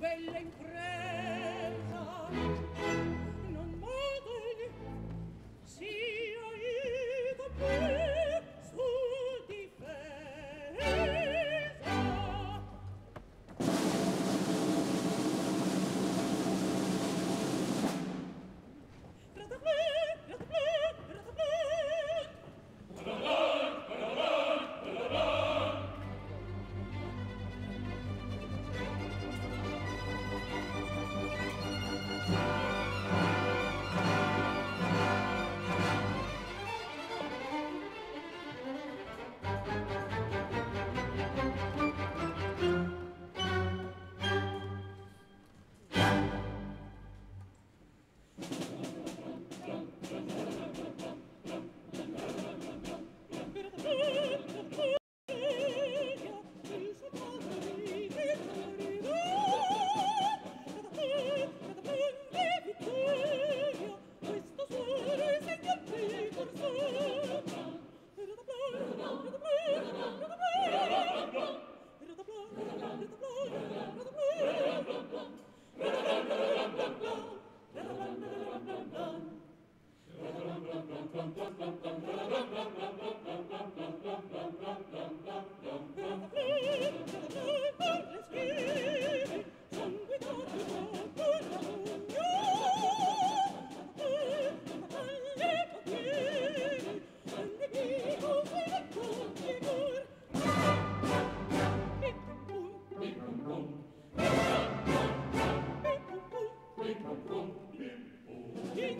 bella impresa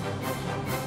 Música